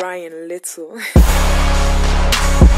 Brian little.